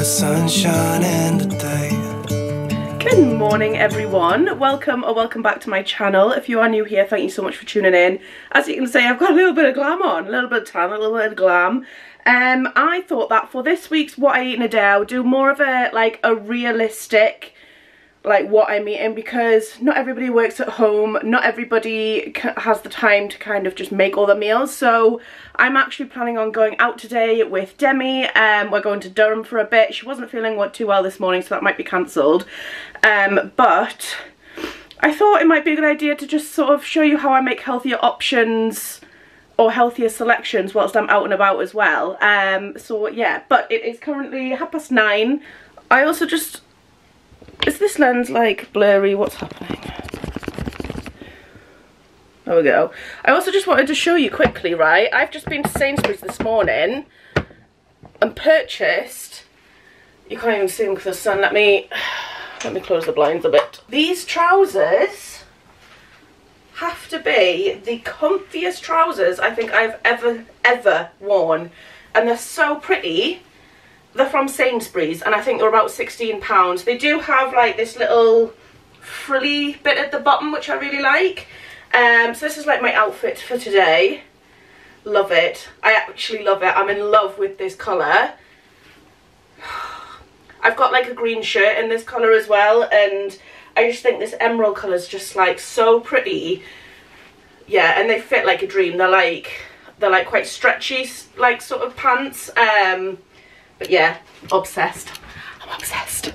the sunshine today. Good morning everyone, welcome or welcome back to my channel. If you are new here, thank you so much for tuning in. As you can see, I've got a little bit of glam on, a little bit of tan, a little bit of glam. Um, I thought that for this week's What I Eat in a Day, I would do more of a, like, a realistic like what I'm eating because not everybody works at home, not everybody has the time to kind of just make all the meals. So I'm actually planning on going out today with Demi, um, we're going to Durham for a bit, she wasn't feeling too well this morning so that might be cancelled. Um, but I thought it might be a good idea to just sort of show you how I make healthier options or healthier selections whilst I'm out and about as well. Um, so yeah but it is currently half past nine. I also just is this lens like blurry? What's happening? There we go. I also just wanted to show you quickly, right? I've just been to Sainsbury's this morning and purchased, you can't even see them because of the sun. Let me, let me close the blinds a bit. These trousers have to be the comfiest trousers I think I've ever, ever worn. And they're so pretty they're from Sainsbury's and I think they're about £16. They do have like this little frilly bit at the bottom which I really like. Um, so this is like my outfit for today. Love it. I actually love it. I'm in love with this colour. I've got like a green shirt in this colour as well and I just think this emerald colour is just like so pretty. Yeah, and they fit like a dream. They're like, they're like quite stretchy like sort of pants. Um, but yeah, obsessed. I'm obsessed.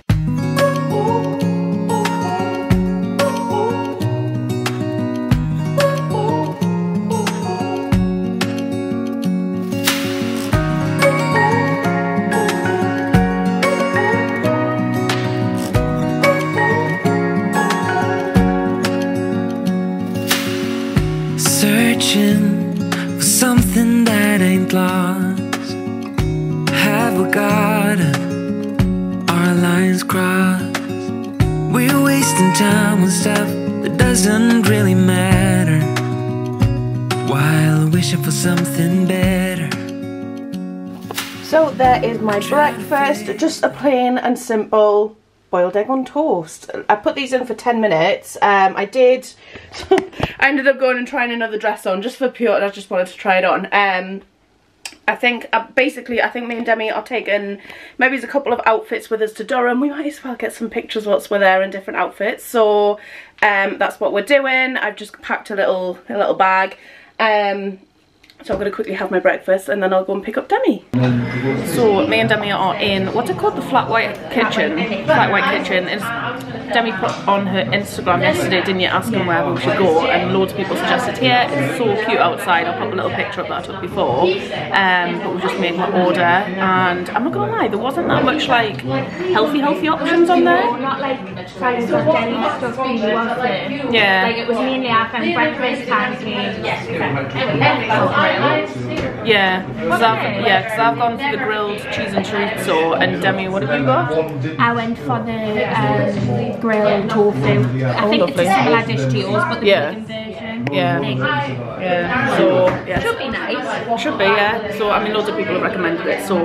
Searching for something that ain't lost forgotten our lines crossed. We're wasting time on stuff that doesn't really matter while wishing for something better. So there is my breakfast, just a plain and simple boiled egg on toast. I put these in for 10 minutes. Um, I did, I ended up going and trying another dress on just for pure, I just wanted to try it on. Um, I think, uh, basically, I think me and Demi are taking maybe a couple of outfits with us to Durham. We might as well get some pictures whilst we're there in different outfits. So um, that's what we're doing. I've just packed a little, a little bag. Um, so I'm going to quickly have my breakfast and then I'll go and pick up Demi. So me and Demi are in, what's it called? The Flat White Kitchen. Flat White Kitchen. It's, Demi put on her Instagram yesterday, didn't you, asking where we should go and loads of people suggested here. It's so cute outside. I'll put a little picture up that I took before. Um, but we just made my order and I'm not going to lie, there wasn't that much like healthy, healthy options on there. Not like trying to deli stuff you wanted. Yeah. Like it was mainly our kind breakfast, pancakes, Yeah, because I've, yeah, I've gone for the grilled cheese and chorizo and Demi, what have you got? I went for the um, grilled tofu. I think it's a similar dish to yours, but the Yeah. vegan version. Yeah. Yeah, so, yeah. Should be nice. Should be, yeah. So, I mean, loads of people have recommended it, so,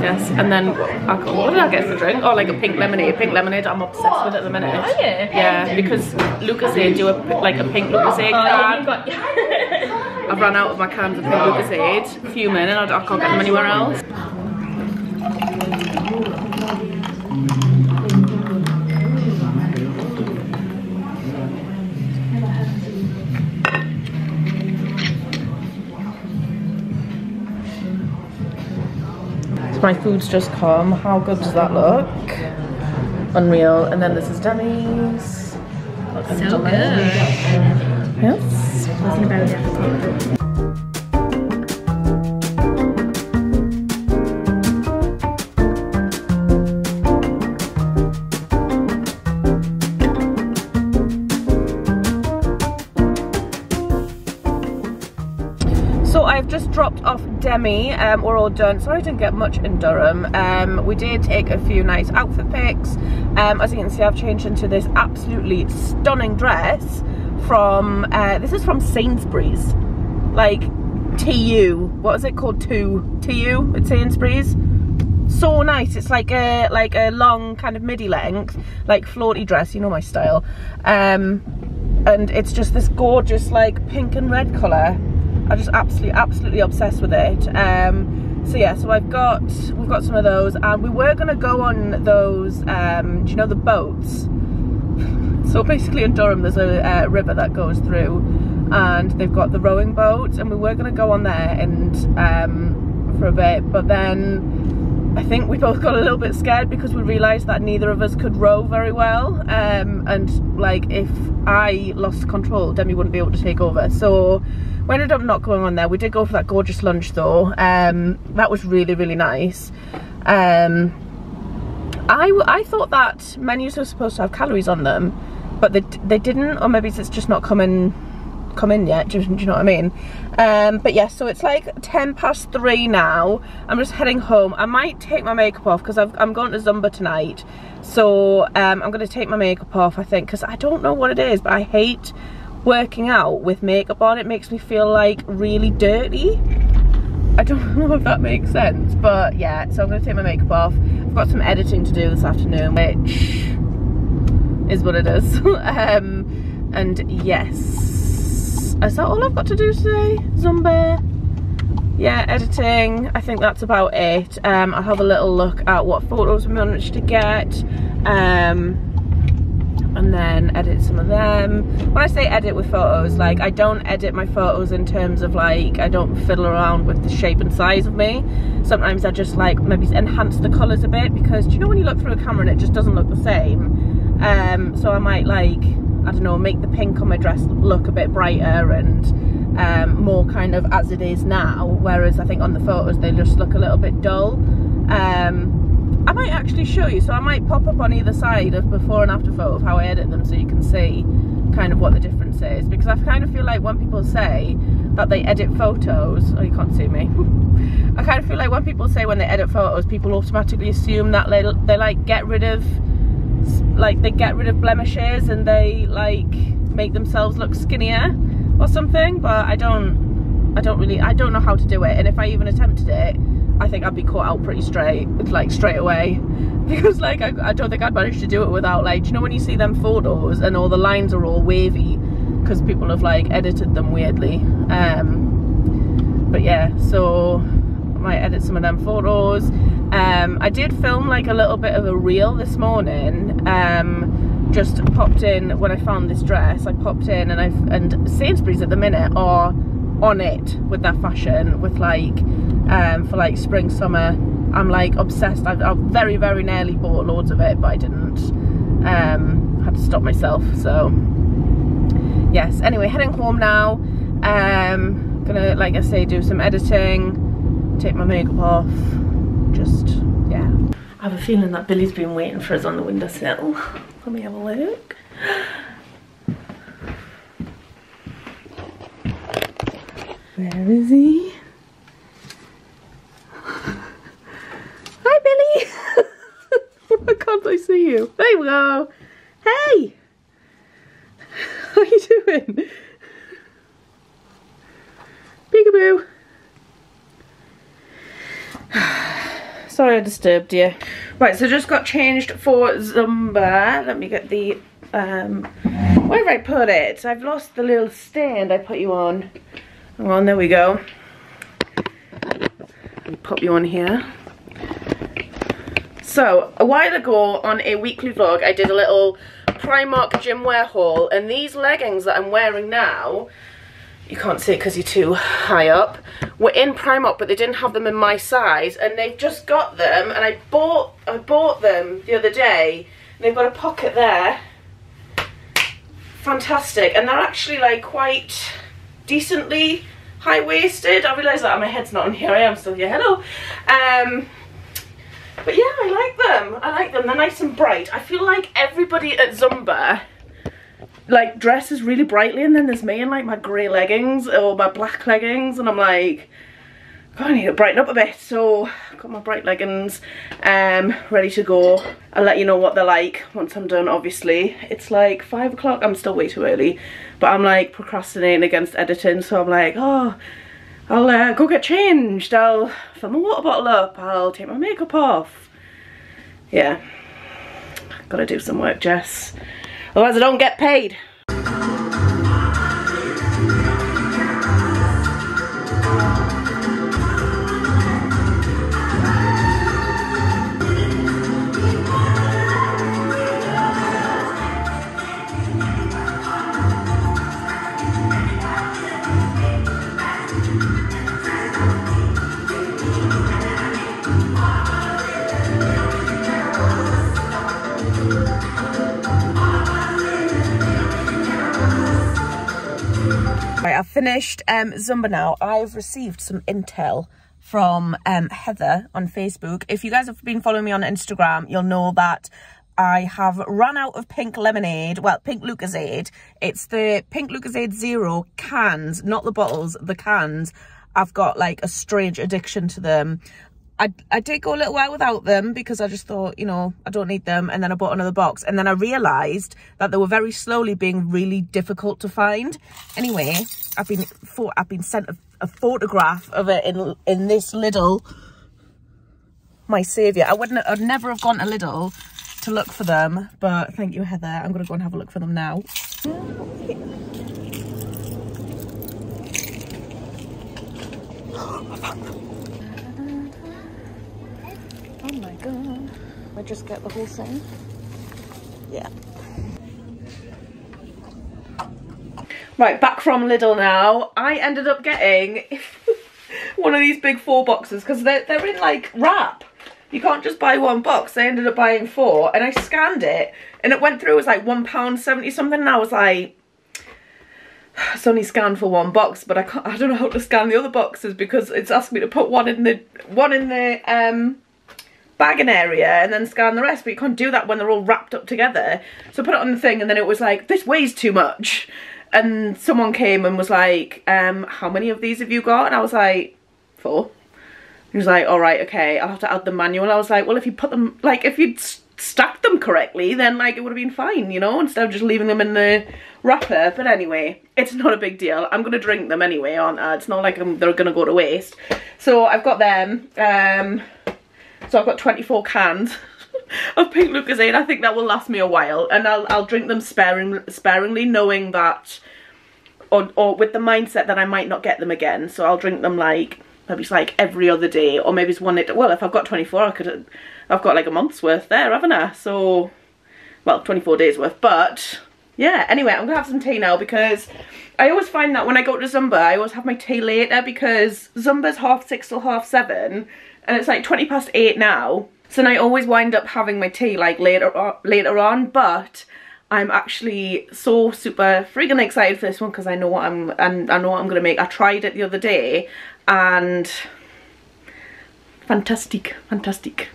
yes. And then, got, what did I get for drink? Oh, like a pink lemonade. Pink lemonade, I'm obsessed with at the minute. Are you? Yeah, because Lucozade do a, like a pink Lucozade oh, can. I've run out of my cans of pink Lucozade, fuming, and I can't get them anywhere else. My food's just come. How good does that look? Unreal. And then this is Demi's. So good. Yes. Off um, we're all done. Sorry I didn't get much in Durham. Um, we did take a few nice outfit pics. Um, as you can see I've changed into this absolutely stunning dress from, uh, this is from Sainsbury's. Like TU, what is it called? 2 TU at Sainsbury's. so nice. It's like a like a long kind of midi length, like floaty dress. You know my style. Um, and it's just this gorgeous like pink and red colour. I'm just absolutely absolutely obsessed with it. Um, so yeah, so I've got we've got some of those, and we were gonna go on those. Um, do you know the boats? so basically in Durham, there's a uh, river that goes through, and they've got the rowing boats, and we were gonna go on there and um, for a bit, but then I think we both got a little bit scared because we realised that neither of us could row very well um, and like if I lost control Demi wouldn't be able to take over so we ended up not going on there we did go for that gorgeous lunch though um, that was really really nice um, I, I thought that menus were supposed to have calories on them but they, they didn't or maybe it's just not coming come in yet, do, do you know what I mean? Um, but yeah, so it's like 10 past 3 now. I'm just heading home. I might take my makeup off because I'm going to Zumba tonight. So um, I'm going to take my makeup off, I think, because I don't know what it is, but I hate working out with makeup on. It makes me feel like really dirty. I don't know if that makes sense, but yeah, so I'm to take my makeup off. I've got some editing to do this afternoon, which is what it is. um, and yes, is that all I've got to do today? Zumba? Yeah, editing. I think that's about it. Um, I'll have a little look at what photos we managed to get. Um, and then edit some of them. When I say edit with photos, like I don't edit my photos in terms of like, I don't fiddle around with the shape and size of me. Sometimes I just like maybe enhance the colours a bit because do you know when you look through a camera and it just doesn't look the same? Um, so I might like I don't know, make the pink on my dress look a bit brighter and um, more kind of as it is now. Whereas I think on the photos they just look a little bit dull. Um, I might actually show you, so I might pop up on either side of before and after photo of how I edit them so you can see kind of what the difference is. Because I kind of feel like when people say that they edit photos, oh you can't see me. I kind of feel like when people say when they edit photos, people automatically assume that they, they like get rid of like they get rid of blemishes and they like make themselves look skinnier or something but I don't I don't really I don't know how to do it and if I even attempted it I think I'd be caught out pretty straight like straight away because like I, I don't think I'd manage to do it without like do you know when you see them photos and all the lines are all wavy because people have like edited them weirdly um but yeah so I might edit some of them photos um, I did film like a little bit of a reel this morning. Um, just popped in when I found this dress. I popped in and I've and Sainsbury's at the minute are on it with their fashion with like um, for like spring summer. I'm like obsessed. I've, I've, very very nearly bought loads of it, but I didn't. Um, had to stop myself. So yes. Anyway, heading home now. Um, gonna like I say do some editing, take my makeup off just, yeah. I have a feeling that Billy's been waiting for us on the windowsill. Let me have a look. Where is he? Can't I see you? There we go. Hey. How are you doing? Peekaboo. Sorry I disturbed you. Right, so just got changed for Zumba. Let me get the, um, where have I put it? I've lost the little stand I put you on. Hang on, there we go. pop you on here. So, a while ago on a weekly vlog, I did a little Primark gym wear haul, and these leggings that I'm wearing now you can't see it because you're too high up, were in Primark but they didn't have them in my size and they've just got them and I bought I bought them the other day. They've got a pocket there. Fantastic and they're actually like quite decently high-waisted. I realise that my head's not on here I am still here hello. Um but yeah I like them. I like them. They're nice and bright. I feel like everybody at Zumba like dresses really brightly and then there's me in like my grey leggings or my black leggings and I'm like God, I need to brighten up a bit. So I've got my bright leggings um ready to go. I'll let you know what they're like once I'm done obviously. It's like five o'clock. I'm still way too early. But I'm like procrastinating against editing so I'm like oh I'll uh, go get changed, I'll fill my water bottle up, I'll take my makeup off. Yeah, gotta do some work, Jess. Otherwise I don't get paid. I've finished um, Zumba now. I've received some intel from um, Heather on Facebook. If you guys have been following me on Instagram, you'll know that I have run out of pink lemonade. Well, pink Lucozade. It's the pink Lucozade Zero cans, not the bottles, the cans. I've got like a strange addiction to them. I, I did go a little while without them because I just thought, you know, I don't need them. And then I bought another box. And then I realised that they were very slowly being really difficult to find. Anyway, I've been for, I've been sent a, a photograph of it in in this Lidl. My saviour. I wouldn't I'd never have gone to Lidl to look for them. But thank you, Heather. I'm going to go and have a look for them now. I found them. My god. I just get the whole thing. Yeah. Right, back from Lidl now. I ended up getting one of these big four boxes because they're, they're in like wrap. You can't just buy one box. I ended up buying four and I scanned it and it went through it was like £1.70 something and I was like, it's only scanned for one box but I can't I don't know how to scan the other boxes because it's asked me to put one in the one in the um bagging area and then scan the rest but you can't do that when they're all wrapped up together. So I put it on the thing and then it was like this weighs too much. And someone came and was like um how many of these have you got? And I was like four. He was like all right okay I'll have to add the manual. I was like well if you put them like if you'd stacked them correctly then like it would have been fine you know instead of just leaving them in the wrapper. But anyway it's not a big deal. I'm gonna drink them anyway aren't I? It's not like I'm, they're gonna go to waste. So I've got them um so I've got 24 cans of pink Lucozade. I think that will last me a while. And I'll, I'll drink them sparing, sparingly, knowing that, or, or with the mindset that I might not get them again. So I'll drink them like, maybe it's like every other day. Or maybe it's one day. Well, if I've got 24, I could, I've got like a month's worth there, haven't I? So, well, 24 days worth. But, yeah. Anyway, I'm going to have some tea now because I always find that when I go to Zumba, I always have my tea later because Zumba's half six till half seven and it's like 20 past 8 now so then I always wind up having my tea like later on, later on but I'm actually so super freaking excited for this one because I know what I'm and I know what I'm gonna make. I tried it the other day and fantastic, fantastic.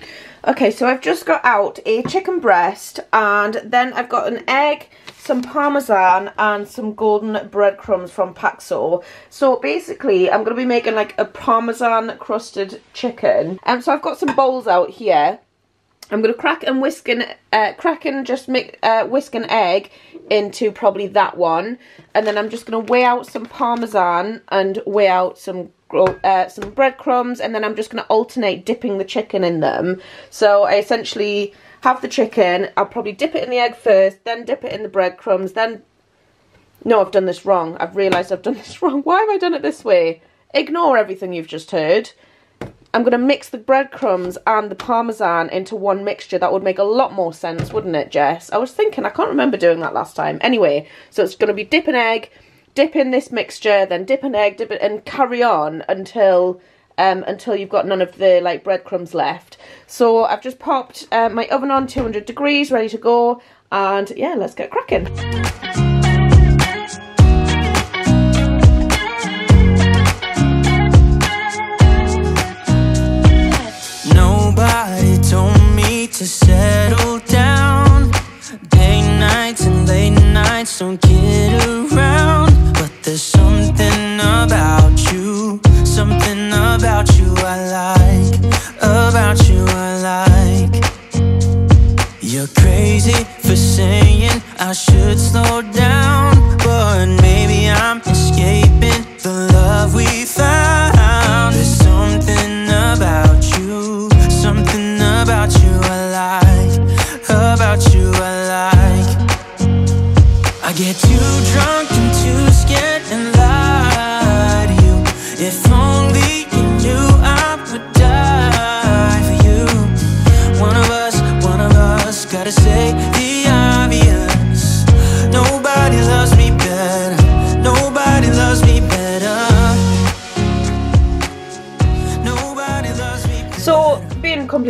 Okay, so I've just got out a chicken breast and then I've got an egg, some parmesan and some golden breadcrumbs from Paxo. So basically I'm going to be making like a parmesan crusted chicken. And um, so I've got some bowls out here. I'm going to crack and whisk and, uh, crack and just make, uh, whisk an egg into probably that one. And then I'm just going to weigh out some parmesan and weigh out some uh, some breadcrumbs and then I'm just going to alternate dipping the chicken in them. So I essentially have the chicken, I'll probably dip it in the egg first, then dip it in the breadcrumbs, then... No, I've done this wrong. I've realised I've done this wrong. Why have I done it this way? Ignore everything you've just heard. I'm going to mix the breadcrumbs and the parmesan into one mixture. That would make a lot more sense, wouldn't it, Jess? I was thinking, I can't remember doing that last time. Anyway, so it's going to be dip an egg, dip in this mixture, then dip an egg, dip it, and carry on until um, until you've got none of the like breadcrumbs left. So I've just popped uh, my oven on 200 degrees, ready to go, and yeah, let's get cracking.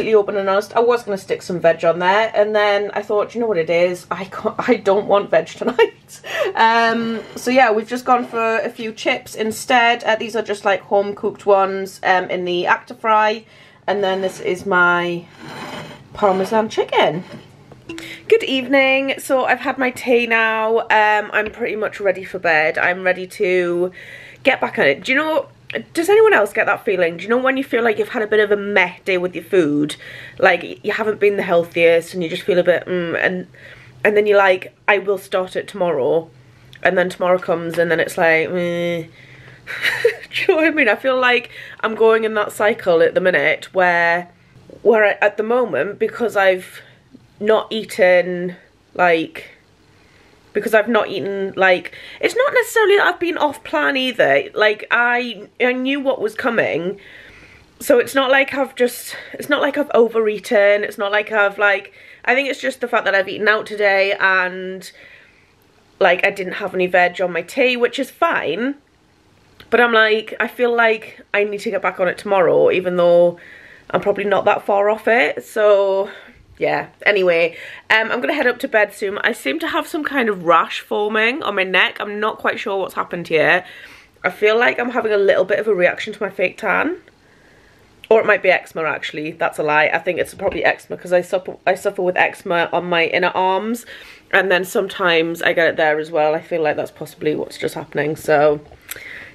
Completely open and honest, I was going to stick some veg on there. And then I thought, you know what it is? I, can't, I don't want veg tonight. um, so yeah, we've just gone for a few chips instead. Uh, these are just like home cooked ones um, in the Actifry. And then this is my Parmesan chicken. Good evening. So I've had my tea now. Um, I'm pretty much ready for bed. I'm ready to get back on it. Do you know, does anyone else get that feeling? Do you know when you feel like you've had a bit of a meh day with your food? Like you haven't been the healthiest and you just feel a bit, mm, and, and then you're like, I will start it tomorrow. And then tomorrow comes and then it's like, mm. Do you know what I mean? I feel like I'm going in that cycle at the minute where, where at the moment, because I've not eaten like because I've not eaten like it's not necessarily that I've been off plan either. Like I I knew what was coming. So it's not like I've just it's not like I've overeaten. It's not like I've like I think it's just the fact that I've eaten out today and like I didn't have any veg on my tea which is fine. But I'm like I feel like I need to get back on it tomorrow even though I'm probably not that far off it. So yeah. Anyway um, i'm gonna head up to bed soon. I seem to have some kind of rash forming on my neck. I'm not quite sure what's happened here. I feel like i'm having a little bit of a reaction to my fake tan. Or it might be eczema actually. That's a lie. I think it's probably eczema because i suffer i suffer with eczema on my inner arms. And then sometimes i get it there as well. I feel like that's possibly what's just happening. So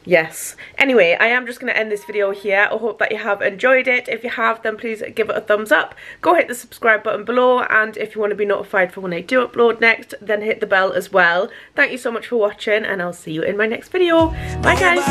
yes. Anyway i am just going to end this video here. I hope that you have enjoyed it. If you have then please give it a thumbs up. Go hit the subscribe button below and if you want to be notified for when i do upload next then hit the bell as well. Thank you so much for watching and i'll see you in my next video. Bye guys